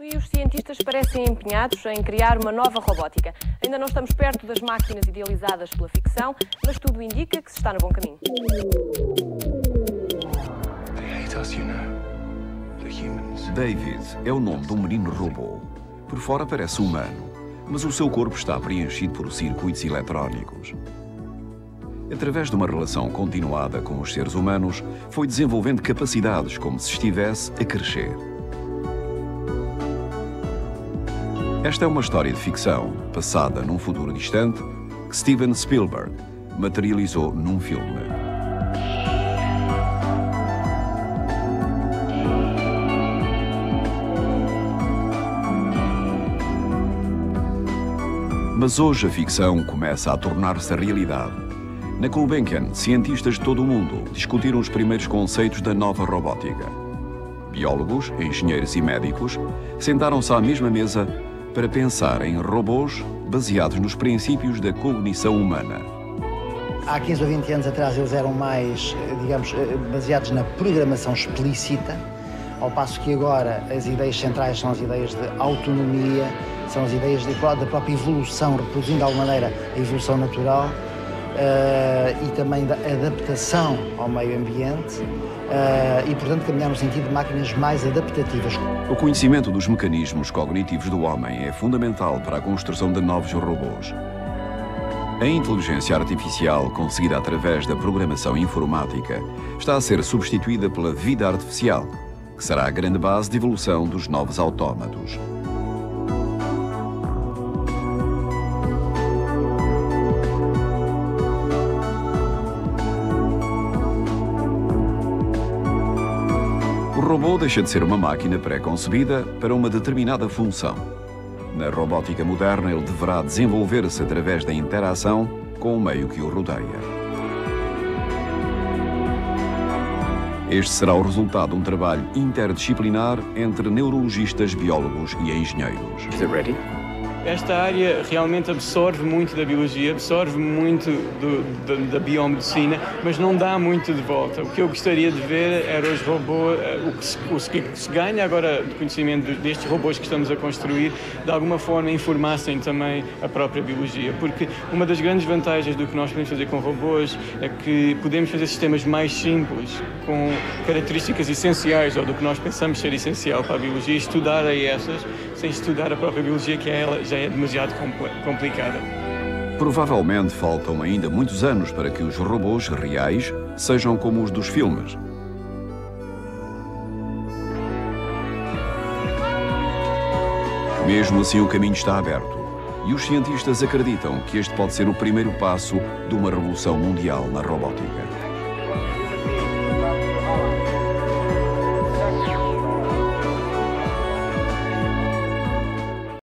e os cientistas parecem empenhados em criar uma nova robótica. Ainda não estamos perto das máquinas idealizadas pela ficção, mas tudo indica que se está no bom caminho. David é o nome de um menino robô. Por fora parece humano, mas o seu corpo está preenchido por circuitos eletrónicos. Através de uma relação continuada com os seres humanos, foi desenvolvendo capacidades como se estivesse a crescer. Esta é uma história de ficção, passada num futuro distante, que Steven Spielberg materializou num filme. Mas hoje a ficção começa a tornar-se realidade. Na Gulbenkian, cientistas de todo o mundo discutiram os primeiros conceitos da nova robótica. Biólogos, engenheiros e médicos sentaram-se à mesma mesa para pensar em robôs baseados nos princípios da cognição humana. Há 15 ou 20 anos atrás eles eram mais, digamos, baseados na programação explícita, ao passo que agora as ideias centrais são as ideias de autonomia, são as ideias de, da própria evolução, reproduzindo de alguma maneira a evolução natural uh, e também da adaptação ao meio ambiente. Uh, e, portanto, caminhar no sentido de máquinas mais adaptativas. O conhecimento dos mecanismos cognitivos do homem é fundamental para a construção de novos robôs. A inteligência artificial, conseguida através da programação informática, está a ser substituída pela vida artificial, que será a grande base de evolução dos novos autómatos. Robô deixa de ser uma máquina pré-concebida para uma determinada função. Na robótica moderna, ele deverá desenvolver-se através da interação com o meio que o rodeia. Este será o resultado de um trabalho interdisciplinar entre neurologistas, biólogos e engenheiros. Esta área realmente absorve muito da biologia, absorve muito do, do, da biomedicina, mas não dá muito de volta. O que eu gostaria de ver era os robôs, eh, o que, se, o que se ganha agora de conhecimento destes robôs que estamos a construir, de alguma forma informassem também a própria biologia. Porque uma das grandes vantagens do que nós podemos fazer com robôs é que podemos fazer sistemas mais simples, com características essenciais, ou do que nós pensamos ser essencial para a biologia, estudar a essas, sem estudar a própria biologia, que é ela já é demasiado complicada. Provavelmente faltam ainda muitos anos para que os robôs reais sejam como os dos filmes. Mesmo assim, o caminho está aberto e os cientistas acreditam que este pode ser o primeiro passo de uma revolução mundial na robótica.